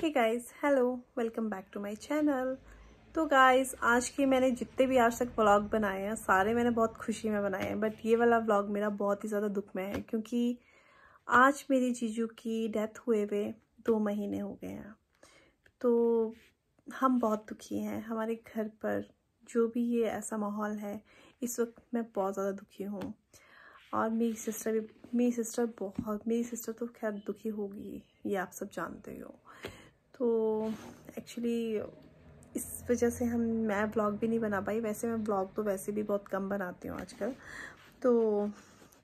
Hey guys hello welcome back to my channel तो guys आज के मैंने जितने भी आज तक व्लॉग बनाए हैं, सारे मैंने बहुत खुशी में बनाए हैं बट ये वाला व्लॉग मेरा बहुत ही ज़्यादा दुख में है, क्योंकि आज मेरी जीजू की डेथ हुए हुए दो महीने हो गए हैं। तो हम बहुत दुखी हैं, हमारे घर पर जो भी ये ऐसा माहौल है, इस वक्त मैं बहुत ज़्यादा दुखी हूँ। और मेरी सिस्टर भी, मेरी सिस्टर बहुत, मेरी सिस्टर तो खैर दुखी होगी, ये आप सब जानते हो। एक्चुअली इस वजह से हम, मैं ब्लॉग भी नहीं बना पाई। वैसे मैं ब्लॉग तो वैसे भी बहुत कम बनाती हूँ आजकल। तो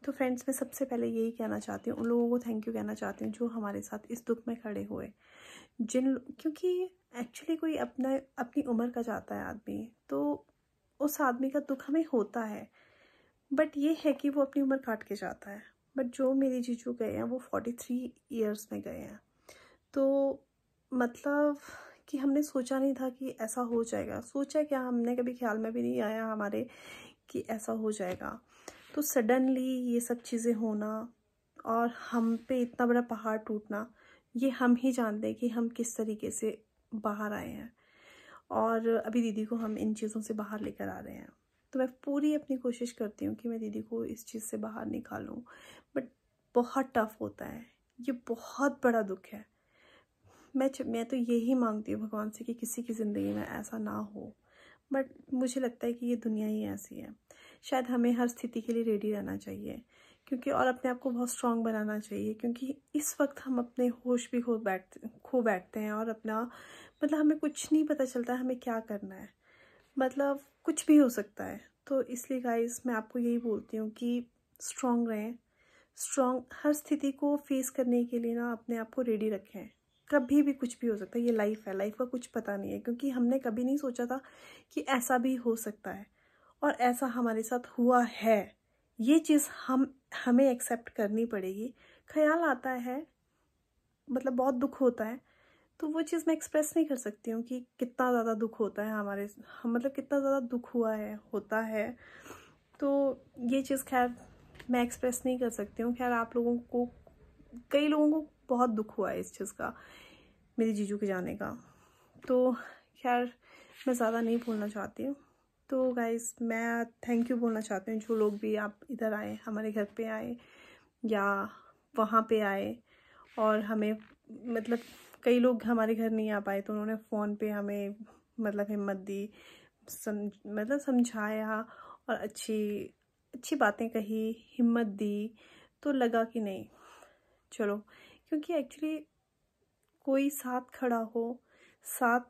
तो फ्रेंड्स मैं सबसे पहले यही कहना चाहती हूँ, उन लोगों को थैंक यू कहना चाहती हूँ जो हमारे साथ इस दुख में खड़े हुए। जिन, क्योंकि एक्चुअली कोई अपना, अपनी उम्र का जाता है आदमी तो उस आदमी का दुख हमें होता है। बट ये है कि वो अपनी उम्र काट के जाता है। बट जो मेरी जीजू गए हैं, वो फोर्टी थ्री ईयर्स में गए हैं। तो मतलब कि हमने सोचा नहीं था कि ऐसा हो जाएगा। सोचा क्या? हमने कभी ख्याल में भी नहीं आया हमारे कि ऐसा हो जाएगा। तो सडनली ये सब चीज़ें होना और हम पे इतना बड़ा पहाड़ टूटना, ये हम ही जानते हैं कि हम किस तरीके से बाहर आए हैं। और अभी दीदी को हम इन चीज़ों से बाहर लेकर आ रहे हैं। तो मैं पूरी अपनी कोशिश करती हूँ कि मैं दीदी को इस चीज़ से बाहर निकालूँ। बट बहुत टफ होता है। ये बहुत बड़ा दुख है। मैं मैं तो यही मांगती हूँ भगवान से कि किसी की ज़िंदगी में ऐसा ना हो। बट मुझे लगता है कि ये दुनिया ही ऐसी है। शायद हमें हर स्थिति के लिए रेडी रहना चाहिए। क्योंकि और अपने आप को बहुत स्ट्रांग बनाना चाहिए। क्योंकि इस वक्त हम अपने होश भी खो बैठ, खो बैठते हैं और अपना मतलब हमें कुछ नहीं पता चलता हमें क्या करना है। मतलब कुछ भी हो सकता है। तो इसलिए गाइस मैं आपको यही बोलती हूँ कि स्ट्रांग रहें। स्ट्रांग हर स्थिति को फेस करने के लिए ना अपने आप को रेडी रखें। कभी भी कुछ भी हो सकता है, ये लाइफ है। लाइफ का कुछ पता नहीं है, क्योंकि हमने कभी नहीं सोचा था कि ऐसा भी हो सकता है। और ऐसा हमारे साथ हुआ है। ये चीज़ हम, हमें एक्सेप्ट करनी पड़ेगी। ख्याल आता है मतलब बहुत दुख होता है तो वो चीज़ मैं एक्सप्रेस नहीं कर सकती हूँ कि कितना ज़्यादा दुख होता है हमारे हम मतलब कितना ज़्यादा दुख हुआ है, होता है। तो ये चीज़ खैर मैं एक्सप्रेस नहीं कर सकती हूँ। खैर आप लोगों को, कई लोगों को बहुत दुख हुआ है इस चीज़ का, मेरी जीजू के जाने का। तो खैर, मैं ज़्यादा नहीं बोलना चाहती हूँ। तो गाइज़ मैं थैंक यू बोलना चाहती हूँ। जो लोग भी आप इधर आए, हमारे घर पे आए, या वहाँ पे आए, और हमें मतलब कई लोग हमारे घर नहीं आ पाए तो उन्होंने फ़ोन पे हमें मतलब हिम्मत दी, सम मतलब समझाया, और अच्छी अच्छी बातें कही, हिम्मत दी तो लगा कि नहीं। चलो क्योंकि एक्चुअली कोई साथ खड़ा हो, साथ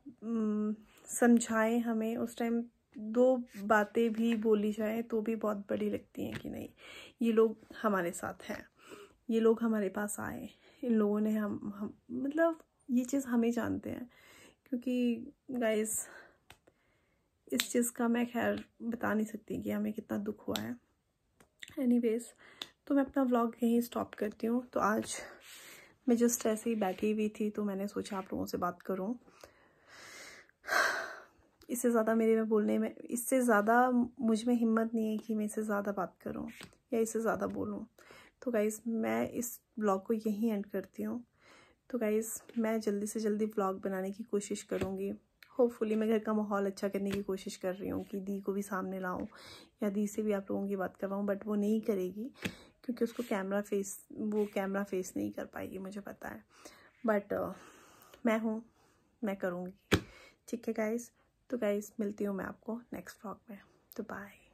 समझाए हमें, उस टाइम दो बातें भी बोली जाए तो भी बहुत बड़ी लगती हैं कि नहीं, ये लोग हमारे साथ हैं, ये लोग हमारे पास आए, इन लोगों ने हम हम मतलब ये चीज़ हमें जानते हैं, क्योंकि गाइस इस चीज़ का मैं खैर बता नहीं सकती कि हमें कितना दुख हुआ है। एनीवेज तो मैं अपना व्लॉग यहीं स्टॉप करती हूँ तो आज मैं जस्ट ऐसे ही बैठी हुई थी तो मैंने सोचा आप लोगों से बात करूँ। इससे ज़्यादा मेरे में बोलने में, इससे ज़्यादा मुझमें हिम्मत नहीं है कि मैं इससे ज़्यादा बात करूँ या इससे ज़्यादा बोलूँ। तो गाइज़ मैं इस ब्लॉग को यहीं एंड करती हूँ। तो गाइज़ मैं जल्दी से जल्दी ब्लॉग बनाने की कोशिश करूँगी। होपफुली मैं घर का माहौल अच्छा करने की कोशिश कर रही हूँ कि दी को भी सामने लाऊं या दी से भी आप लोगों की बात करवाऊँ बट वो नहीं करेगी। क्योंकि उसको कैमरा फेस वो कैमरा फेस नहीं कर पाएगी मुझे पता है। बट uh, मैं हूँ मैं करूँगी। ठीक है गाइज़ तो गाइज़ मिलती हूँ मैं आपको नेक्स्ट व्लॉग में। तो बाय